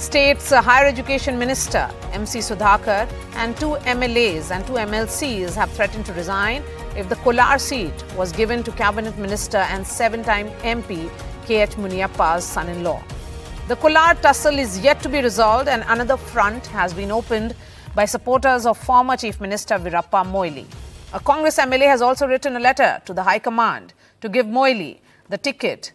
State's Higher Education Minister MC Sudhakar and two MLAs and two MLCs have threatened to resign if the Kolar seat was given to Cabinet Minister and seven time MP K.H. Muniyappa's son in law. The Kolar tussle is yet to be resolved, and another front has been opened by supporters of former Chief Minister Veerappa Moily. A Congress MLA has also written a letter to the High Command to give Moily the ticket.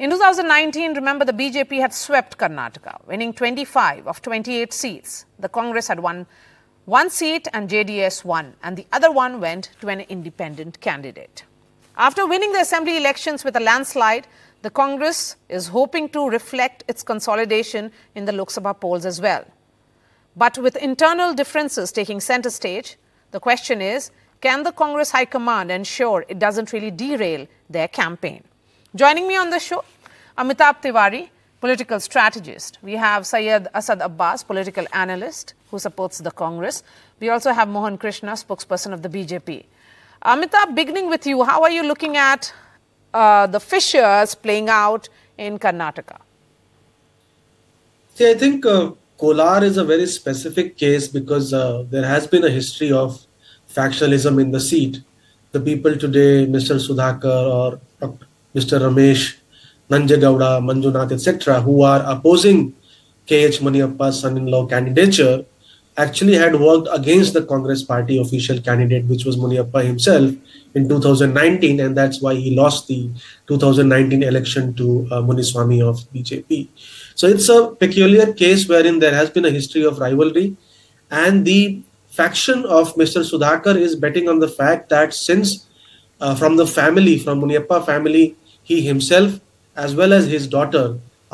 In 2019, remember the BJP had swept Karnataka, winning 25 of 28 seats. The Congress had won one seat and JDS won, and the other one went to an independent candidate. After winning the assembly elections with a landslide, the Congress is hoping to reflect its consolidation in the Lok Sabha polls as well. But with internal differences taking center stage, the question is can the Congress High Command ensure it doesn't really derail their campaign? Joining me on the show, Amitabh Tiwari, political strategist. We have Syed Asad Abbas, political analyst who supports the Congress. We also have Mohan Krishna, spokesperson of the BJP. Amitabh, beginning with you, how are you looking at uh, the fissures playing out in Karnataka? See, I think uh, Kolar is a very specific case because uh, there has been a history of factionalism in the seat. The people today, Mr. Sudhakar or Mr. Ramesh, Nanjagowda, Manjunath, etc., who are opposing K.H. Muniyappa's son-in-law candidature, actually had worked against the Congress party official candidate, which was Muniyappa himself, in 2019, and that's why he lost the 2019 election to uh, of BJP. So it's a peculiar case wherein there has been a history of rivalry, and the faction of Mr. Sudhakar is betting on the fact that since uh, from the family, from Muniyappa family, he himself as well as his daughter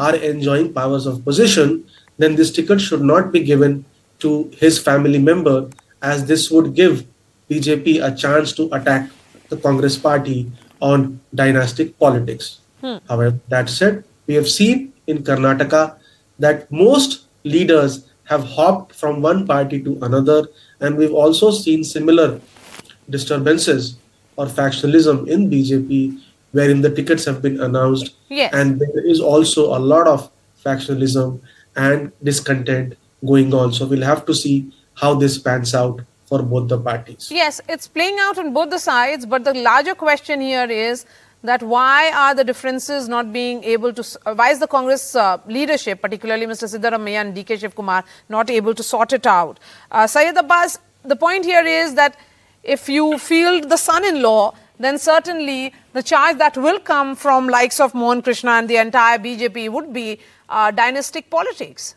are enjoying powers of position, then this ticket should not be given to his family member, as this would give BJP a chance to attack the Congress party on dynastic politics. Hmm. However, that said, we have seen in Karnataka that most leaders have hopped from one party to another, and we've also seen similar disturbances or factionalism in BJP, wherein the tickets have been announced, yes. and there is also a lot of factionalism and discontent going on. So we'll have to see how this pans out for both the parties. Yes, it's playing out on both the sides, but the larger question here is that why are the differences not being able to, uh, why is the Congress uh, leadership, particularly Mr. Siddaramaiah and DK Shiv Kumar, not able to sort it out? Uh, Syed Abbas, the point here is that if you field the son-in-law, then certainly the charge that will come from likes of Mohan Krishna and the entire BJP would be uh, dynastic politics.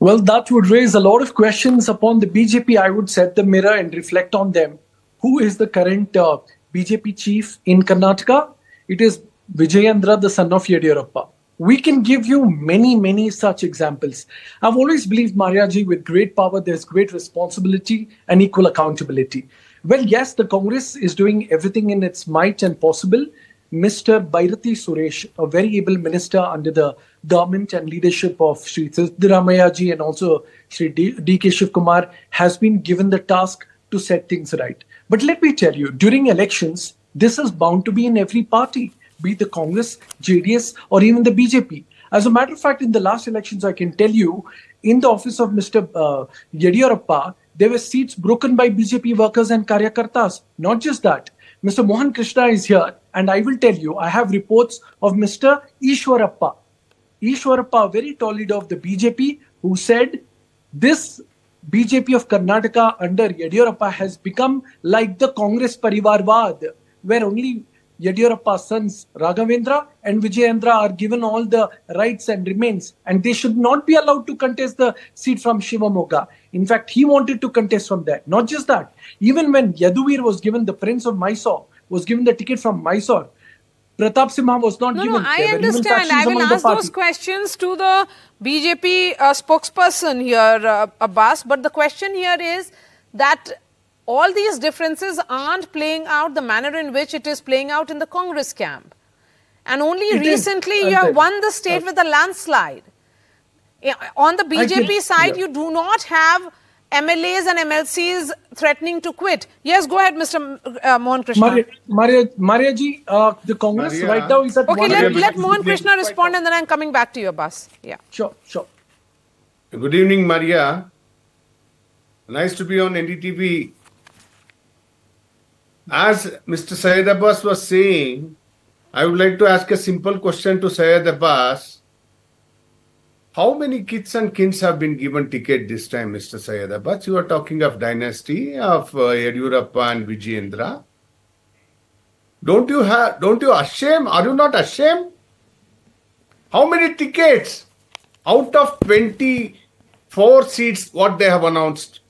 Well, that would raise a lot of questions upon the BJP. I would set the mirror and reflect on them. Who is the current uh, BJP chief in Karnataka? It is Vijayendra, the son of Yediyurappa. We can give you many, many such examples. I've always believed, Maryaji, with great power, there's great responsibility and equal accountability. Well, yes, the Congress is doing everything in its might and possible. Mr. Bhairathi Suresh, a very able minister under the government and leadership of Sri Siddaramaiah ji and also Sri D.K. Shiv Kumar, has been given the task to set things right. But let me tell you, during elections, this is bound to be in every party, be it the Congress, JDS, or even the BJP. As a matter of fact, in the last elections, I can tell you, in the office of Mr. Uh, Yediyurappa, there were seats broken by BJP workers and karyakartas. Not just that, Mr. Mohan Krishna is here, and I will tell you, I have reports of Mr. Ishwarappa, Ishwarappa, very tall leader of the BJP, who said this BJP of Karnataka under Yediyurappa has become like the Congress Parivarvad, where only Yediyurappa's sons Raghavendra and Vijayendra are given all the rights and remains, and they should not be allowed to contest the seat from Shivamogga. In fact, he wanted to contest from there. Not just that, even when Yaduvir was given the Prince of Mysore, was given the ticket from Mysore, Pratap Simha was not no, given. No, I understand. I will ask those questions to the BJP uh, spokesperson here, uh, Abbas. But the question here is that all these differences aren't playing out the manner in which it is playing out in the Congress camp. And only it recently is. you have won the state uh, with a landslide. On the BJP side, yeah. you do not have MLAs and MLCs threatening to quit. Yes, go ahead, Mr. M- Uh, Mohan Krishna. Marya, Marya, Marya ji, uh, the Congress Marya. right now is at Okay, let, Marya, let Mohan Krishna respond and then I'm coming back to you, Abbas. Yeah. Sure, sure. Good evening, Marya. Nice to be on NDTV. As Mr. Syed Abbas was saying, I would like to ask a simple question to Syed Abbas. How many kids and kins have been given ticket this time, Mr. Syed Abbas? You are talking of dynasty of uh, Yediyurappa and Vijayendra. Don't you have? Don't you ashamed? Are you not ashamed? How many tickets out of 24 seats? What they have announced,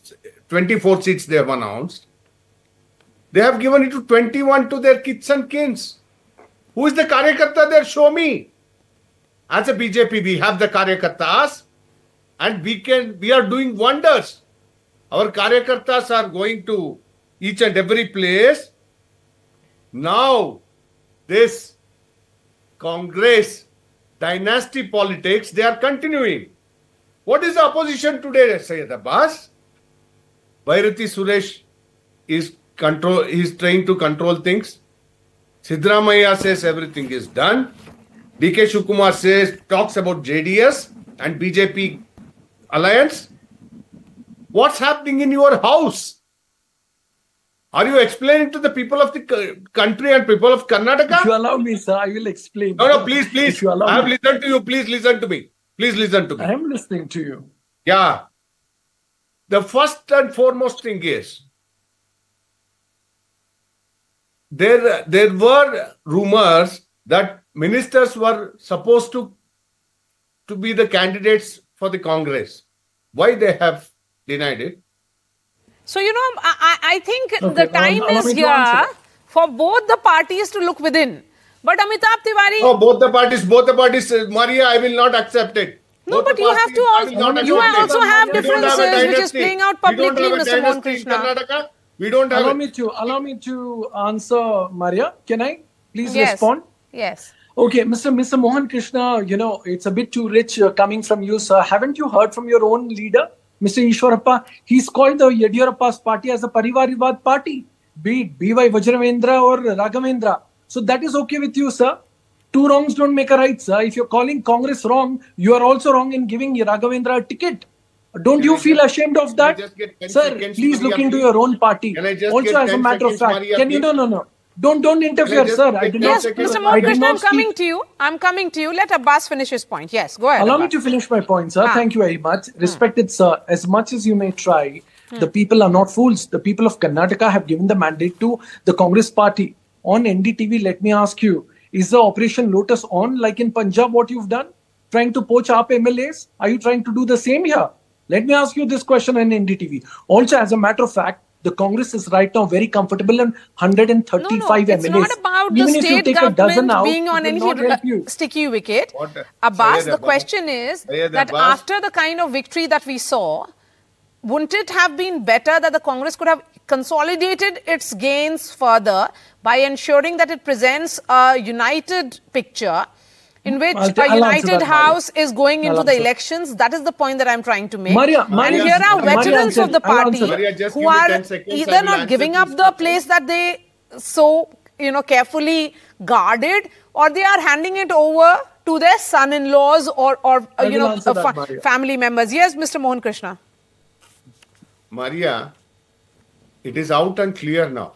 24 seats they have announced. They have given it to 21 to their kids and kins. Who is the Karyakarta there? Show me. As a BJP, we have the Karyakartas and we can we are doing wonders. Our Karyakartas are going to each and every place. Now, this Congress dynasty politics, they are continuing. What is the opposition today, Syed Abbas? Bhairathi Suresh is control is trying to control things. Siddaramaiah says everything is done. DK Shiv Kumar says talks about JDS and BJP alliance. What's happening in your house? Are you explaining to the people of the country and people of Karnataka? If you allow me, sir, I will explain. No, no, please, please. If you allow I have me. listened to you. Please listen to me. Please listen to me. I am listening to you. Yeah. The first and foremost thing is there there were rumors that ministers were supposed to to be the candidates for the Congress. Why they have denied it? So, you know, I, I I think Okay, the time allow- allow is here for both the parties to look within. But Amitabh Tiwari, Oh, both the parties, both the parties, uh, Marya, I will not accept it. No, Both but the you have to also- you also have We don't differences which is playing out publicly, have a Mr. Mohan Krishna. Karnataka. We don't have Allow it. me to allow me to answer, Marya. Can I please yes. respond? Yes. Okay, Mr. Mr. Mohan Krishna, you know, it's a bit too rich uh, coming from you, sir. Haven't you heard from your own leader, Mr. Ishwarappa? He's called the Yediyurappa's party as a Parivarivad party, be it B.Y. Vijayendra or Raghavendra. So that is okay with you, sir? Two wrongs don't make a right, sir. If you're calling Congress wrong, you are also wrong in giving Raghavendra a ticket. Don't Can you I feel just- ashamed of that? just get 10 Sir, please look into your own party. Can I just also, as a matter of fact, Marya, can you? No, no, no. Don't don't interfere, just sir. I did not. Yes. Mr. I Mohan did Krishna, not I'm coming to you. I'm coming to you. Let Abbas finish his point. Yes, go ahead. Allow me to finish my point, sir. Ah. Thank you very much. Respected sir, as much as you may try, the people are not fools. The people of Karnataka have given the mandate to the Congress party. On NDTV, let me ask you, is the Operation Lotus on like in Punjab what you've done? Trying to poach up MLAs? Are you trying to do the same here? Let me ask you this question on NDTV. Also, as a matter of fact, the Congress is right now very comfortable in 135 no, no, it's MLAs. not about Even the state take a dozen government out, being on it any will not help you. uh, sticky wicket. What, Abbas, Syed the Abbas? question is Syed that Abbas? after the kind of victory that we saw, wouldn't it have been better that the Congress could have consolidated its gains further by ensuring that it presents a united picture? In which I'll a t- I'll united that, Marya. house is going I'll into the answer. elections. That is the point that I'm trying to make. Marya, and here are veterans I'll of the party. Marya, who are seconds, either not giving up the place that they so you know carefully guarded or they are handing it over to their son-in-laws or or uh, you know uh, that, fa- family members yes mr mohan krishna Marya, it is out and clear now.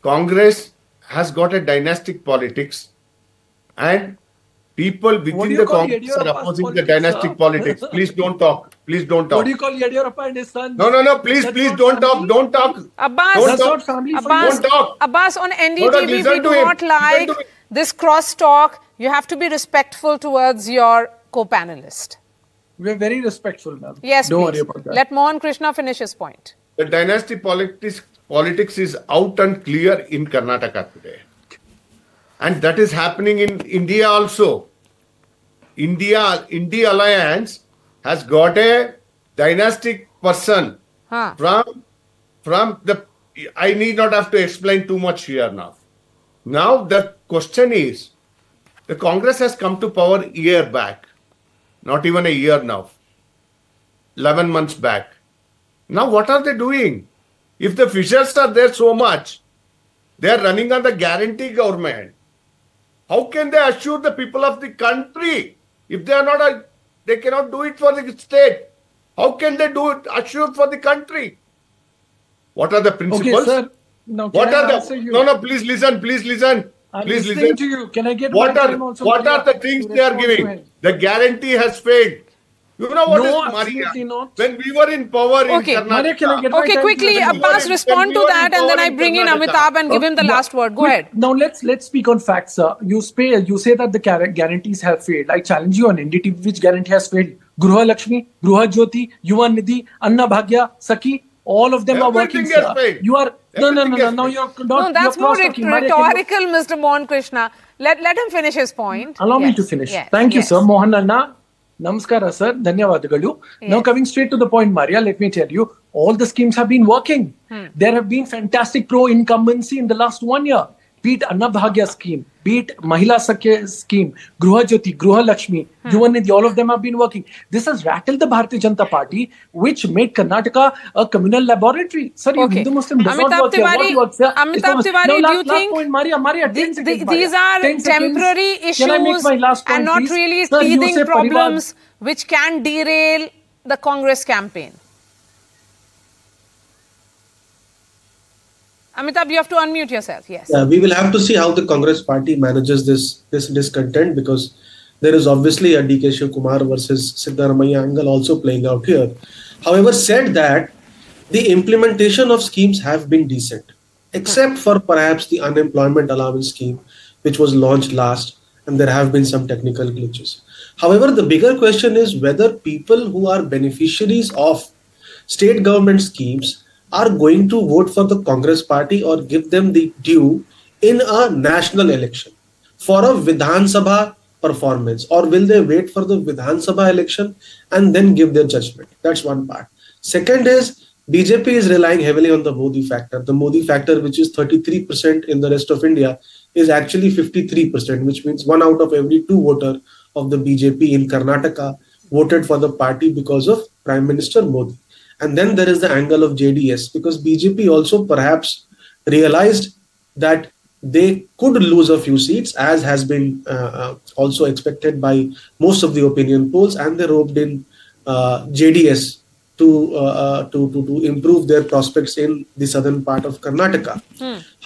Congress has got a dynastic politics and people within the call Congress are Yediyurappa's opposing the dynastic sir? politics. Please don't talk. Please don't talk. What do you call Yediyurappa and his son? No, no, no. Please, That's please don't talk. Don't talk. abbas Don't That's talk. not family abbas Don't talk. abbas on Hold ndtv on, we listen do to him. not Listen like to him. this cross talk you have to be respectful towards your co-panelist We're very respectful, ma'am. yes Don't please. worry about that. let mohan krishna finish his point The dynasty politics politics is out and clear in Karnataka today. And that is happening in India also. India India Alliance has got a dynastic person huh. from from the I need not have to explain too much here now. Now the question is the Congress has come to power a year back, not even a year now. 11 months back. Now, what are they doing? If the fissures are there so much, they are running on the guarantee government. How can they assure the people of the country if they are not a, they cannot do it for the state? How can they do it assure for the country? What are the principles? Okay, sir. Now, What I are the you? no no please listen please listen I'm please listening listen to you. Can I get what are what are the things they are giving the guarantee has failed you know what is No, Marya? not. when we were in power Okay, in Marya, can I Karnataka get my Okay, quickly, Abbas, When respond to were that, and then I bring in Karnataka. Amitabh and give him the Yeah, last word. Go quick- ahead. Now let's let's speak on facts, sir. You say you say that the guarantees have failed. I challenge you on NDTV which guarantee has failed. Gruha Lakshmi, Gruha Jyoti, Yuva Nidhi, Anna Bhagya, Shakti, all of them are working. Everything has sir. You are no no no Everything no. Now you're not. No, that's you're more rhet- Marya, can you- rhetorical, Mr. Mohan Krishna. Let, let him finish his point. Allow me to finish. yes, Thank you, yes. sir. Mohan Anna. Namaskara, sir. Dhanyavadagalu. Now, Yes. coming straight to the point, Marya, let me tell you, all the schemes have been working. Hmm. There have been fantastic pro incumbency in the last one year. Be it Annabhagya scheme, be it Mahila Sakhya scheme Gruha Jyothi Gruha Lakshmi Yuva Nidhi all of them been working this has rattled the Bharatiya Janata Party which made Karnataka a communal laboratory sir you Hindu Muslim does work Amitabh Tiwari Amitabh Tiwari do you think हमारी हमारी these are temporary issues and not really tiding problems which can derail the Congress campaign Amitabh, you have to unmute yourself. Yes. Yeah, we will have to see how the Congress party manages this this discontent because there is obviously a DK Shiv Kumar versus Siddaramaiah angle also playing out here. However, said that the implementation of schemes have been decent, except for perhaps the unemployment allowance scheme, which was launched last, and there have been some technical glitches. However, the bigger question is whether people who are beneficiaries of state government schemes are going to vote for the Congress party or give them the due in a national election for a Vidhan Sabha performance or will they wait for the Vidhan Sabha election and then give their judgment? That's one part. Second is BJP is relying heavily on the Modi factor. The Modi factor, which is 33% in the rest of India, is actually 53%, which means one out of every two voter of the BJP in Karnataka voted for the party because of Prime Minister Modi. And then there is the angle of JDS because BJP also perhaps realized that they could lose a few seats, as has been uh, uh, also expected by most of the opinion polls, and they roped in uh, JDS to, uh, uh, to to to improve their prospects in the southern part of Karnataka.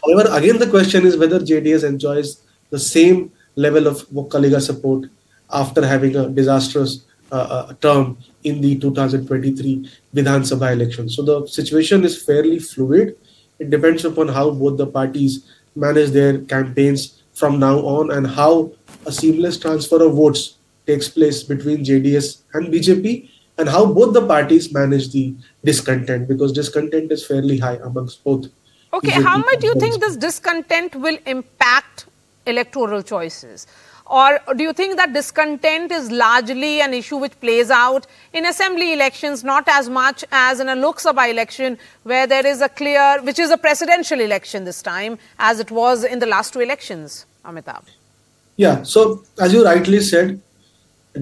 However, again the question is whether JDS enjoys the same level of Vokkaliga support after having a disastrous uh, uh, term in the 2023 Vidhan Sabha election. So the situation is fairly fluid. It depends upon how both the parties manage their campaigns from now on and how a seamless transfer of votes takes place between JDS and BJP and how both the parties manage the discontent because discontent is fairly high amongst both. Okay, BJP how much do you think this discontent will impact electoral choices? Or do you think that discontent is largely an issue which plays out in assembly elections, not as much as in a Lok Sabha election, where there is a clear, which is a presidential election this time, as it was in the last two elections, Amitabh? Yeah, so as you rightly said,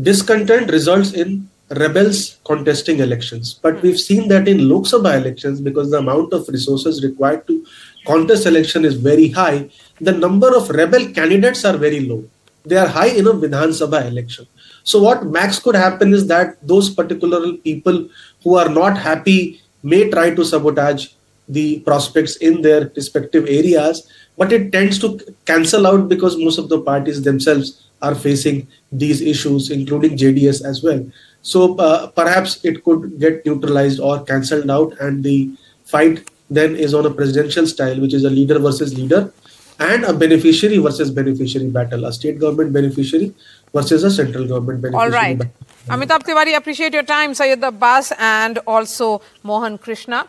discontent results in rebels contesting elections. But hmm. we've seen that in Lok Sabha elections, because the amount of resources required to contest election is very high, the number of rebel candidates are very low. They are high in a Vidhan Sabha election. So what max could happen is that those particular people who are not happy may try to sabotage the prospects in their respective areas, but it tends to cancel out because most of the parties themselves are facing these issues, including JDS as well. So uh, perhaps it could get neutralized or cancelled out, and the fight then is on a presidential style, which is a leader versus leader, and a beneficiary versus beneficiary battle, a state government beneficiary versus a central government beneficiary. All right. battle. Amitabh Tiwari, appreciate your time, Syed Abbas, and also Mohan Krishna.